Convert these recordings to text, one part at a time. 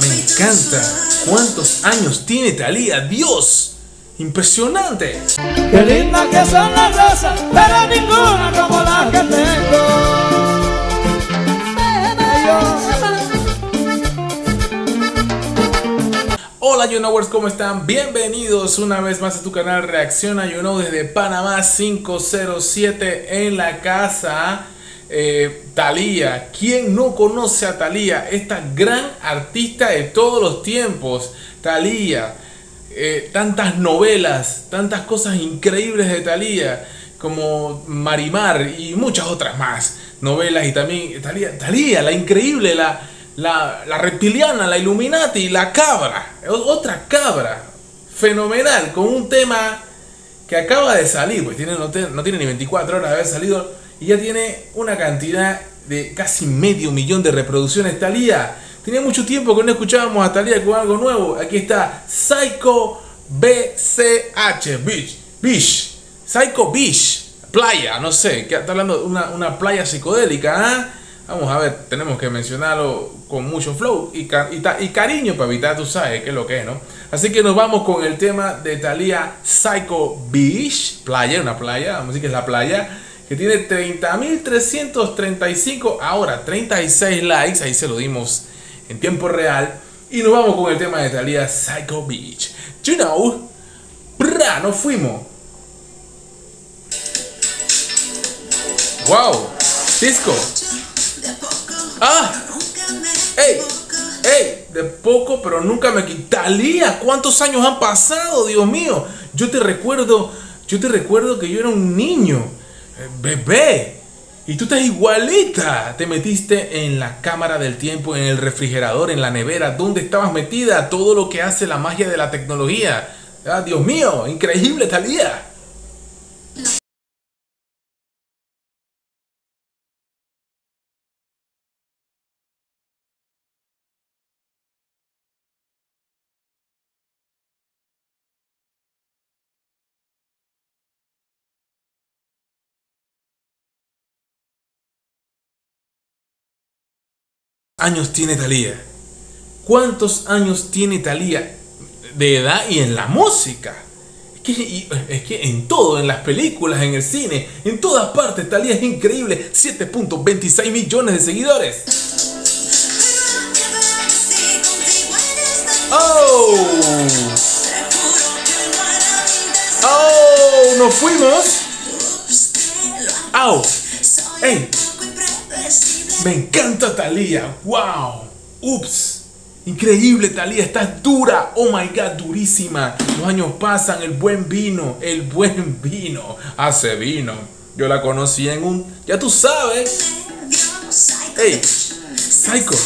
Me encanta. ¿Cuántos años tiene Talía? Dios. Impresionante. Qué linda que son las rosas, pero ninguna como la que tengo. Hola YouKnowers, ¿cómo están? Bienvenidos una vez más a tu canal Reacciona YouKnow desde Panamá 507 en la casa. Eh, Thalía, ¿quién no conoce a Thalía? Esta gran artista de todos los tiempos. Thalía, eh, tantas novelas, tantas cosas increíbles de Thalía, como Marimar y muchas otras más novelas. Y también Thalía, Thalía la increíble, la, la, reptiliana, la Illuminati, la cabra, otra cabra, fenomenal, con un tema que acaba de salir, pues tiene, no tiene ni 24 horas de haber salido y ya tiene una cantidad de casi medio millón de reproducciones. Talía, tenía mucho tiempo que no escuchábamos a Talía con algo nuevo. Aquí está Psycho BCH, Beach, Beach, Psycho Beach, playa, no sé, que está hablando de una, una playa psicodélica, ¿ah? Vamos a ver, tenemos que mencionarlo con mucho flow y, y, cariño para evitar, tú sabes qué es lo que es, ¿no? Así que nos vamos con el tema de Thalía Psycho Beach, playa, una playa, vamos a decir que es la playa, que tiene 30.335, ahora 36 likes, ahí se lo dimos en tiempo real. Y nos vamos con el tema de Thalía Psycho Beach. You know, ¡Bra! nos fuimos. Wow, disco. ¡Ah! ¡Ey! ¡Ey! De poco, pero nunca me quitaría. ¿Cuántos años han pasado, Dios mío? Yo te recuerdo, yo te recuerdo que yo era un niño, bebé. Y tú estás igualita. Te metiste en la cámara del tiempo, en el refrigerador, en la nevera. ¿Dónde estabas metida? Todo lo que hace la magia de la tecnología. Ah, Dios mío, increíble, Talía. Años tiene Talía? ¿Cuántos años tiene Talía de edad y en la música? Es que, en todo, en las películas, en el cine, en todas partes, Talía es increíble. 7.26 millones de seguidores. ¡Oh! ¡Oh! ¡Nos fuimos! ¡Oh! ¡Ey! Me encanta Thalía. ¡Wow! ¡Ups! Increíble, Thalía, estás dura. Oh my god, durísima. Los años pasan, el buen vino, el buen vino. Hace vino. Yo la conocí en un. Ya tú sabes. Hey, Psycho.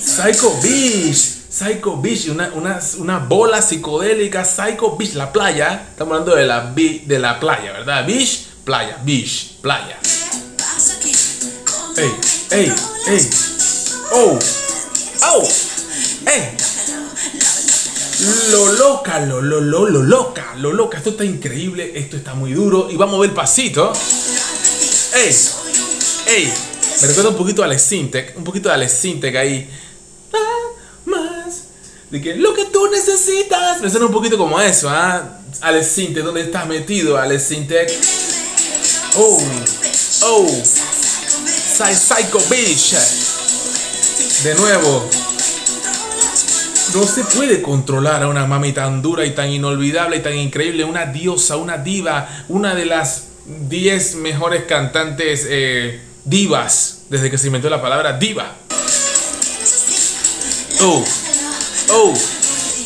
Psycho Beach. Psycho Beach, una, una, una, bola psicodélica. Psycho Beach, la playa. Estamos hablando de la, de la playa, ¿verdad? Beach, playa. Beach, playa. Hey, ey, ey, oh, oh, ey. Lo loca, lo, lo, lo, lo loca, lo loca. Esto está increíble, esto está muy duro. Y vamos a ver pasito. Ey, ey. Me recuerda un poquito a Alex Sintec, un poquito de Alex Sintec ahí. Más de que lo que tú necesitas. Me suena un poquito como eso, ¿ah? Alex Sintec, ¿dónde estás metido, Alex Sintec? Oh, oh. Psycho Beach. De nuevo. No se puede controlar a una mami tan dura y tan inolvidable y tan increíble. Una diosa, una diva. Una de las 10 mejores cantantes eh, divas. Desde que se inventó la palabra diva. Oh. Oh.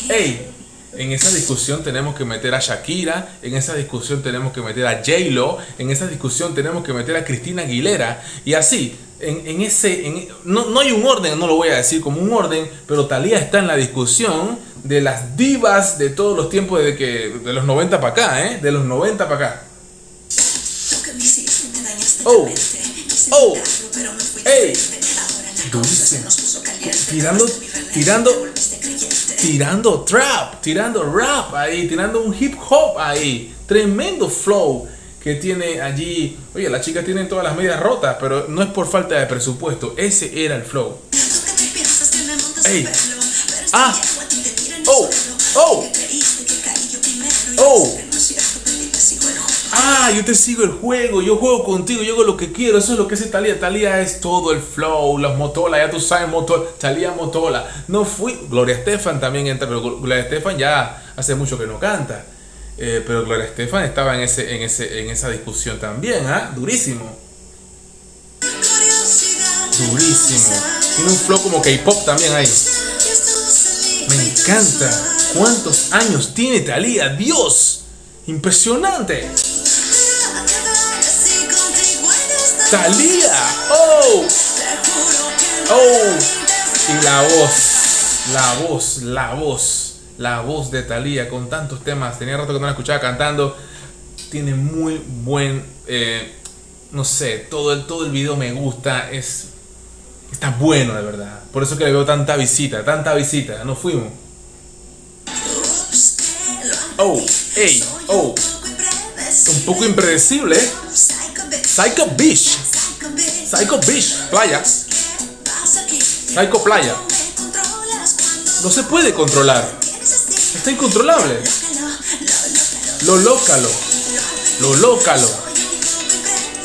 Hey. En esa discusión tenemos que meter a Shakira, en esa discusión tenemos que meter a J-Lo, en esa discusión tenemos que meter a Cristina Aguilera y así. En, ese, no, no, hay un orden, no lo voy a decir como un orden, pero Talía está en la discusión de las divas de todos los tiempos desde que de los 90 para acá, ¿eh? De los 90 para acá. Oh, oh, hey, tirando, tirando tirando trap, tirando rap ahí, tirando un hip hop ahí. Tremendo flow que tiene allí. Oye, la chica tiene todas las medias rotas, pero no es por falta de presupuesto. Ese era el flow. Ey, Ah. Oh. Oh. Oh. Ah, yo te sigo el juego, yo juego contigo, yo hago lo que quiero, eso es lo que hace Talía. Talía es todo el flow, las motolas, ya tú sabes, motola, Talía motola. No fui, Gloria Estefan también entra, pero Gloria Estefan ya hace mucho que no canta. Eh, pero Gloria Estefan estaba en, ese, en, ese, en esa discusión también, ¿ah? Durísimo. Durísimo. Tiene un flow como K-pop también ahí. Me encanta. ¿Cuántos años tiene Talía? Dios. Impresionante. Talía. Oh. Oh. Y la voz. La voz. La voz. La voz de Talía con tantos temas. Tenía rato que no la escuchaba cantando. Tiene muy buen. Eh, no sé. Todo el, todo el video me gusta. Es. Está bueno, de verdad. Por eso que le veo tanta visita. Tanta visita. Nos fuimos. Oh. Ey. Oh. Un poco impredecible. Psycho Beach. Psycho Beach. Playa. Psycho Playa. No se puede controlar. Está incontrolable. Lo lócalo. Lo lócalo.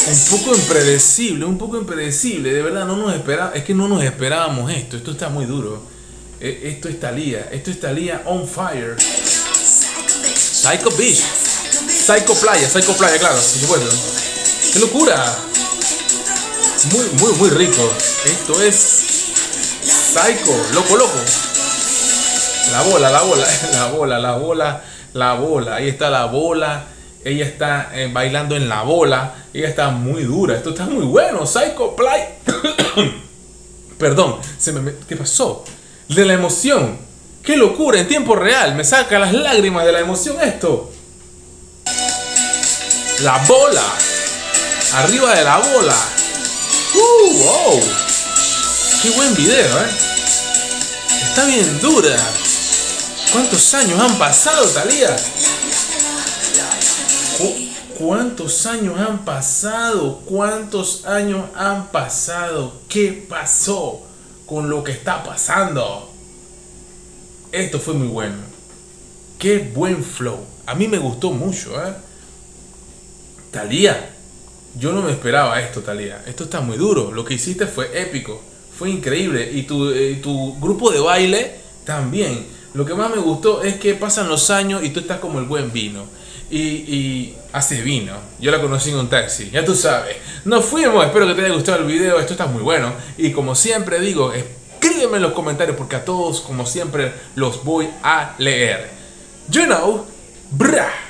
Un poco impredecible, un poco impredecible. De verdad, no nos espera, es que no nos esperábamos esto. Esto está muy duro. Esto es Talía. Esto es Talía on fire. Psycho Beach. Psycho Playa, Psycho Playa, claro, por supuesto. ¡Qué locura! Muy, muy, muy rico. Esto es Psycho, loco, loco. La bola, la bola, la bola, la bola, la bola. Ahí está la bola. Ella está eh, bailando en la bola. Ella está muy dura. Esto está muy bueno. Psycho Play. Perdón, se me, ¿qué pasó? De la emoción. ¡Qué locura! En tiempo real. Me saca las lágrimas de la emoción esto. La bola. Arriba de la bola. ¡Uh! ¡Wow! ¡Qué buen video, eh! Está bien dura. ¿Cuántos años han pasado, Talía? ¿Cuántos años han pasado? ¿Cuántos años han pasado? ¿Qué pasó con lo que está pasando? Esto fue muy bueno. Qué buen flow. A mí me gustó mucho, ¿eh? Talía, yo no me esperaba esto, Talía. Esto está muy duro. Lo que hiciste fue épico. Fue increíble. Y tu, eh, tu grupo de baile también. Lo que más me gustó es que pasan los años y tú estás como el buen vino. Y, y haces vino. Yo la conocí en un taxi, ya tú sabes. Nos fuimos, espero que te haya gustado el video. Esto está muy bueno. Y como siempre digo, escríbeme en los comentarios porque a todos, como siempre, los voy a leer. You know, brah.